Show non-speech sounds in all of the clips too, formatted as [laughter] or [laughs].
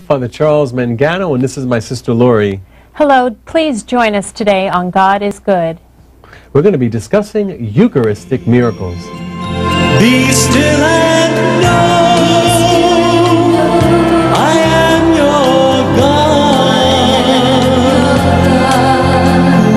Father Charles Mangano, and this is my sister Lori. Hello, please join us today on God is Good. We're going to be discussing Eucharistic miracles. Be still and know I am your God.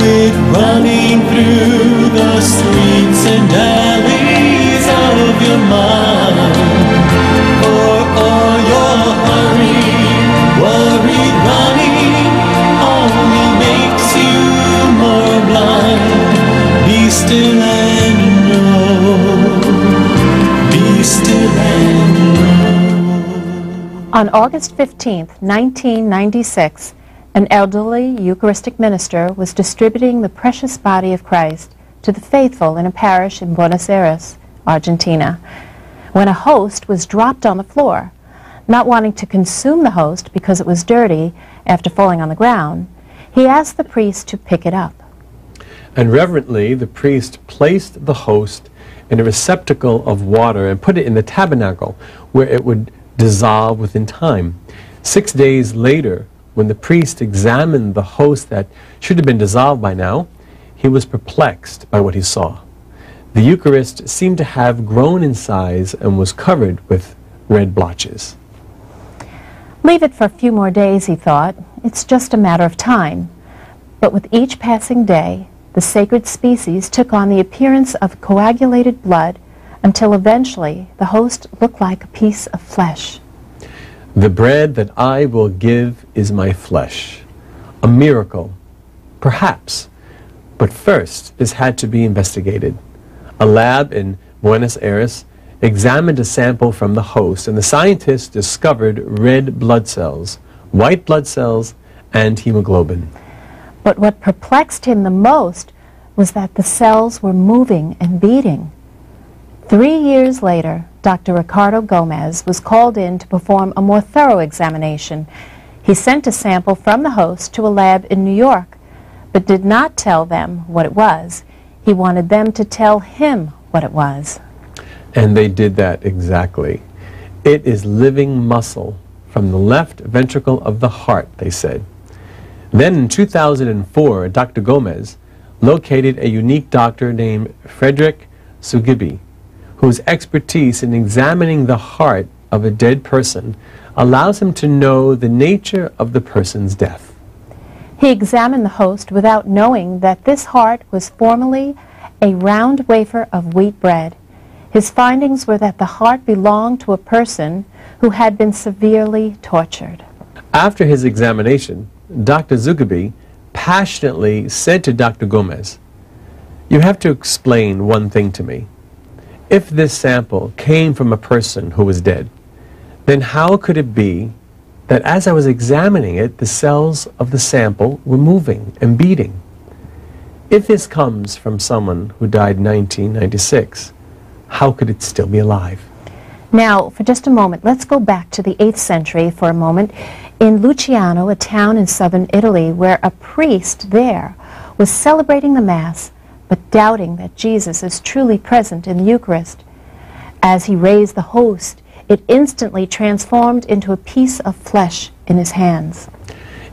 With running through the streets and alleys On August 15, 1996, an elderly Eucharistic minister was distributing the precious body of Christ to the faithful in a parish in Buenos Aires, Argentina, when a host was dropped on the floor. Not wanting to consume the host because it was dirty after falling on the ground, he asked the priest to pick it up. And reverently, the priest placed the host in a receptacle of water and put it in the tabernacle where it would dissolve within time. Six days later, when the priest examined the host that should have been dissolved by now, he was perplexed by what he saw. The Eucharist seemed to have grown in size and was covered with red blotches. Leave it for a few more days, he thought. It's just a matter of time. But with each passing day, the sacred species took on the appearance of coagulated blood until eventually the host looked like a piece of flesh. The bread that I will give is my flesh. A miracle, perhaps. But first, this had to be investigated. A lab in Buenos Aires examined a sample from the host, and the scientists discovered red blood cells, white blood cells, and hemoglobin. But what perplexed him the most was that the cells were moving and beating. Three years later, Dr. Ricardo Gomez was called in to perform a more thorough examination. He sent a sample from the host to a lab in New York, but did not tell them what it was. He wanted them to tell him what it was. And they did that exactly. It is living muscle from the left ventricle of the heart, they said. Then in 2004, Dr. Gomez located a unique doctor named Frederick Zugibe, whose expertise in examining the heart of a dead person allows him to know the nature of the person's death. He examined the host without knowing that this heart was formerly a round wafer of wheat bread. His findings were that the heart belonged to a person who had been severely tortured. After his examination, Dr. Zugibe passionately said to Dr. Gomez, You have to explain one thing to me. If this sample came from a person who was dead, then how could it be that as I was examining it, the cells of the sample were moving and beating? If this comes from someone who died in 1996, how could it still be alive? Now, for just a moment, let's go back to the 8th century for a moment. In Lanciano, a town in southern Italy, where a priest there was celebrating the Mass, but doubting that Jesus is truly present in the Eucharist. As he raised the host, it instantly transformed into a piece of flesh in his hands.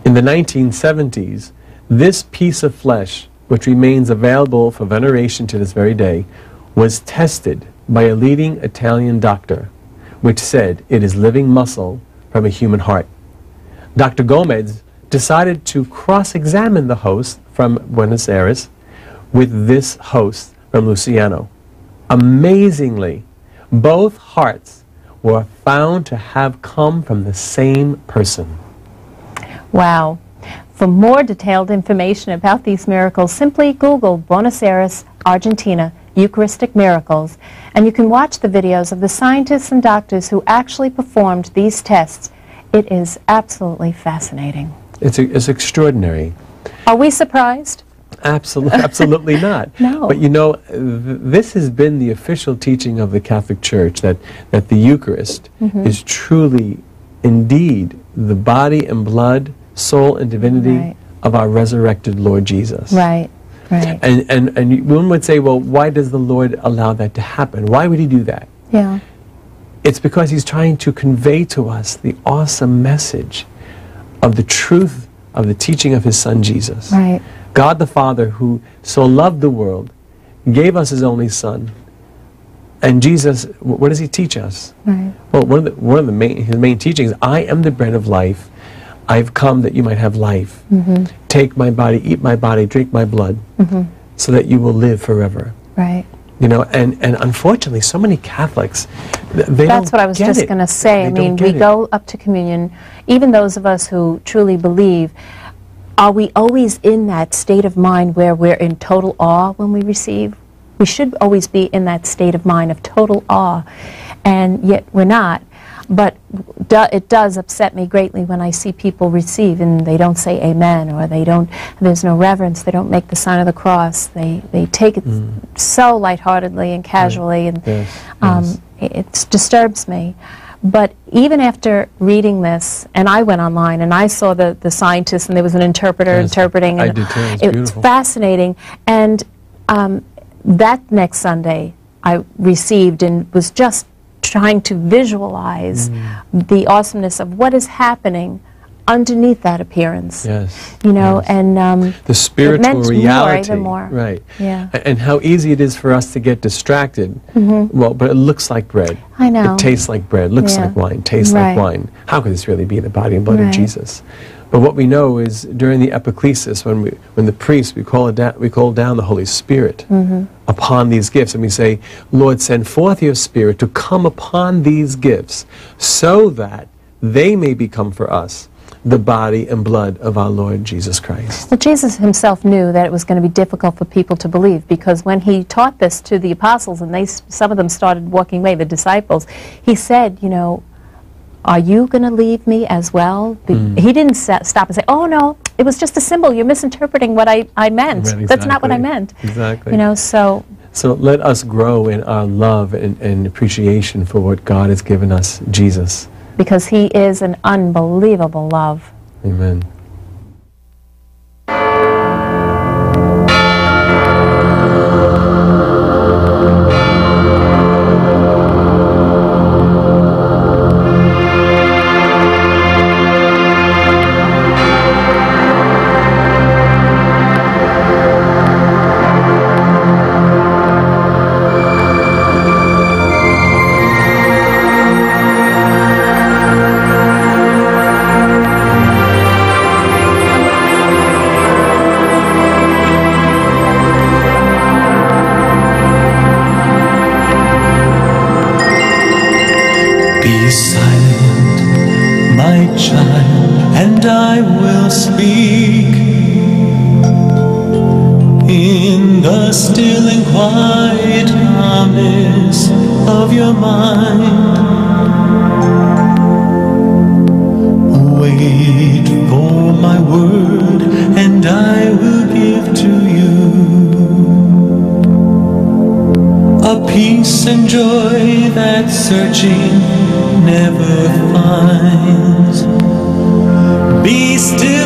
In the 1970s, this piece of flesh, which remains available for veneration to this very day, was tested by a leading Italian doctor, which said it is living muscle from a human heart. Dr. Gomez decided to cross-examine the host from Buenos Aires with this host from Lanciano. Amazingly, both hearts were found to have come from the same person. Wow. For more detailed information about these miracles, simply Google Buenos Aires, Argentina, Eucharistic miracles, and you can watch the videos of the scientists and doctors who actually performed these tests. It is absolutely fascinating. It's, it's extraordinary. Are we surprised? Absolutely, absolutely [laughs] not. No. But you know, this has been the official teaching of the Catholic Church that, that the Eucharist Mm-hmm. is truly, indeed, the body and blood, soul and divinity Right. of our resurrected Lord Jesus. Right, right. And, and, and one would say, well, why does the Lord allow that to happen? Why would he do that? Yeah. It's because he's trying to convey to us the awesome message of the truth of the teaching of his son Jesus. Right. God the Father, who so loved the world, gave us his only son. And Jesus, what does he teach us? Right. Well, one of, the, one of the main, his main teachings, I am the bread of life. I've come that you might have life. Mm-hmm. Take my body, eat my body, drink my blood, mm-hmm. so that you will live forever. Right. You know, and, and unfortunately, so many Catholics, they That's what I was just going to say. I They don't mean, we it. go up to communion, even those of us who truly believe, are we always in that state of mind where we're in total awe when we receive? We should always be in that state of mind of total awe, and yet we're not. But do, it does upset me greatly when I see people receive and they don't say amen or they don't, there's no reverence, they don't make the sign of the cross, they, they take it so lightheartedly and casually, and Yes, um, yes. it it disturbs me. But even after reading this, and I went online and I saw the, the scientists, and there was an interpreter Yes, interpreting. I and did too. It's It's beautiful. fascinating. And um, that next Sunday, I received and was just trying to visualize Mm. the awesomeness of what is happening underneath that appearance. Yes. You know, yes. and um, the spiritual meant more, reality. even more. Right. Yeah. And how easy it is for us to get distracted. Well, but it looks like bread. I know. It tastes like bread, looks Yeah. like wine, tastes Right. like wine. How could this really be the body and blood of Jesus? But what we know is during the epiclesis, when we, when the priest we call it down, we call down the Holy Spirit Mm-hmm. upon these gifts, and we say, Lord, send forth your Spirit to come upon these gifts, so that they may become for us the body and blood of our Lord Jesus Christ. Well, Jesus himself knew that it was going to be difficult for people to believe because when he taught this to the apostles and they, some of them started walking away, the disciples, he said, you know, are you going to leave me as well? Be- Mm. He didn't stop and say, oh, no, it was just a symbol. You're misinterpreting what I, I meant. Right, That's not what I meant. Exactly. You know, so So let us grow in our love and, and appreciation for what God has given us, Jesus. Because he is an unbelievable love. Amen. My child, and I will speak. In the still and quiet calmness of your mind, wait for my word, and I will give to you a peace and joy that searching never Be still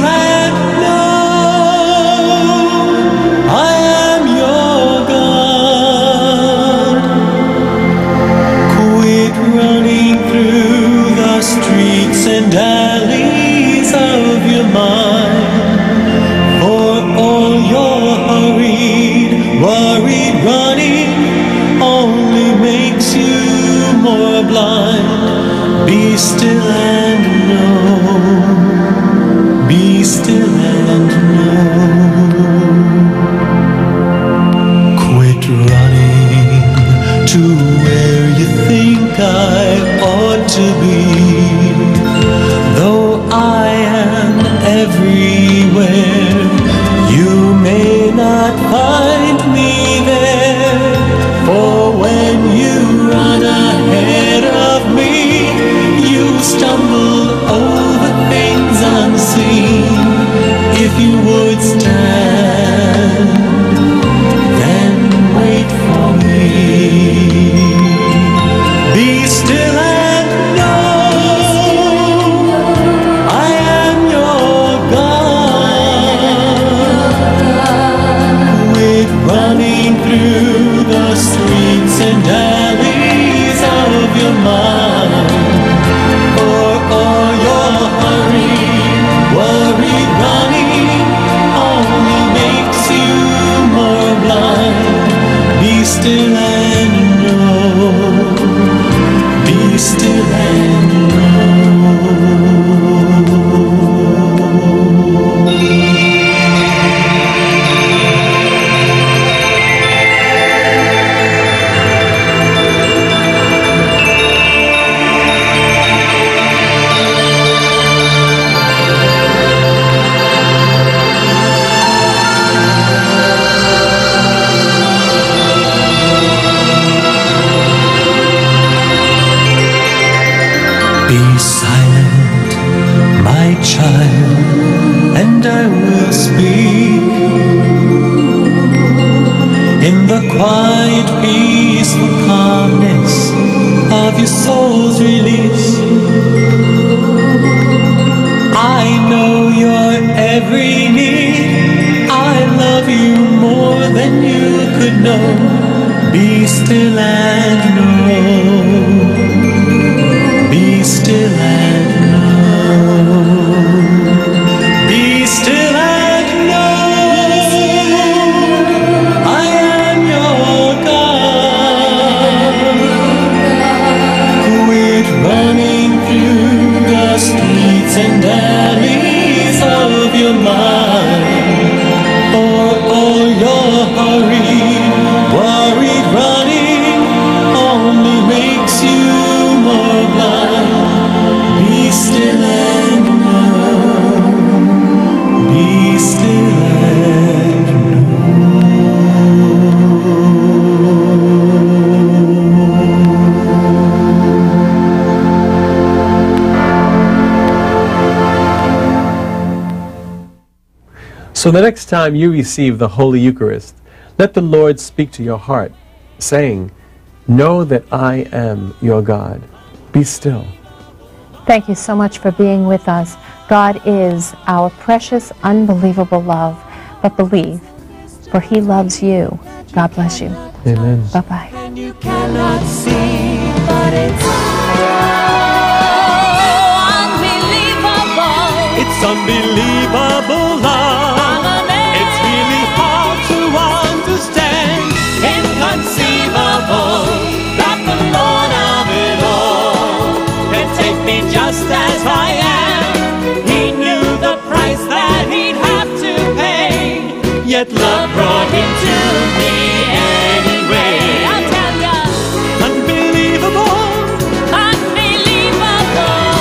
and I will speak in the quiet, peaceful calmness of your soul's release. I know your every need. I love you more than you could know. Be still and So the next time you receive the Holy Eucharist, let the Lord speak to your heart, saying, Know that I am your God. Be still. Thank you so much for being with us. God is our precious, unbelievable love. But believe, for He loves you. God bless you. Amen. Bye love brought him to me anyway. I'll tell ya, unbelievable, unbelievable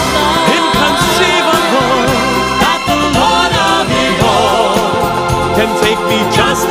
inconceivable that the Lord of it all can take me just